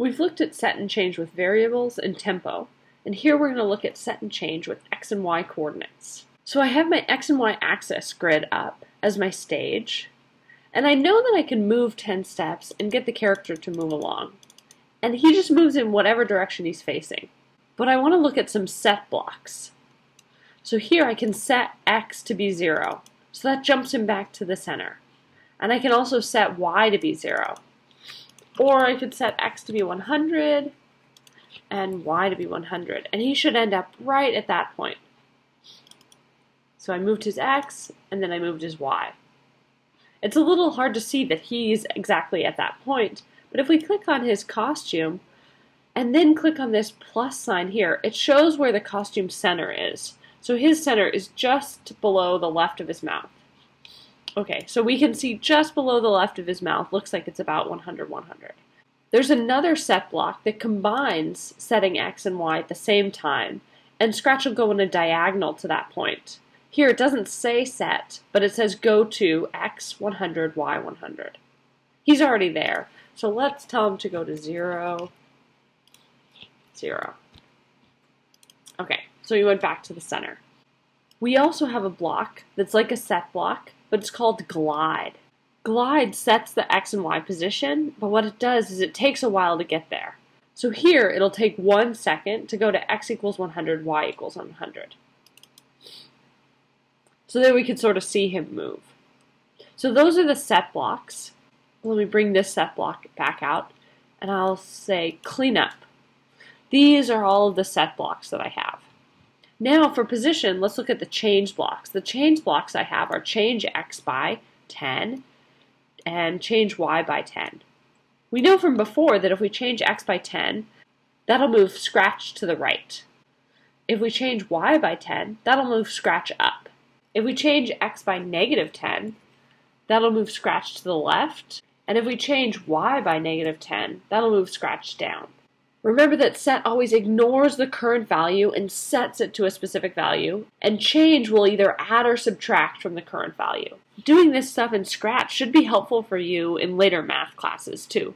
We've looked at set and change with variables and tempo, and here we're going to look at set and change with x and y coordinates. So I have my x and y axis grid up as my stage, and I know that I can move 10 steps and get the character to move along. And he just moves in whatever direction he's facing. But I want to look at some set blocks. So here I can set x to be 0, so that jumps him back to the center. And I can also set y to be 0. Or I could set x to be 100 and y to be 100. And he should end up right at that point. So I moved his x, and then I moved his y. It's a little hard to see that he's exactly at that point, but if we click on his costume, and then click on this plus sign here, it shows where the costume center is. So his center is just below the left of his mouth. Okay, so we can see just below the left of his mouth, looks like it's about 100, 100. There's another set block that combines setting x and y at the same time, and Scratch will go in a diagonal to that point. Here it doesn't say set, but it says go to x 100, y 100. He's already there, so let's tell him to go to 0, 0. Okay, so he went back to the center. We also have a block that's like a set block, but it's called glide. Glide sets the x and y position, but what it does is it takes a while to get there. So here it'll take one second to go to x equals 100, y equals 100. So then we can sort of see him move. So those are the set blocks. Let me bring this set block back out, and I'll say clean up. These are all of the set blocks that I have. Now for position, let's look at the change blocks. The change blocks I have are change x by 10 and change y by 10. We know from before that if we change x by 10, that'll move scratch to the right. If we change y by 10, that'll move scratch up. If we change x by negative 10, that'll move scratch to the left. And if we change y by negative 10, that'll move scratch down. Remember that set always ignores the current value and sets it to a specific value, and change will either add or subtract from the current value. Doing this stuff in Scratch should be helpful for you in later math classes too.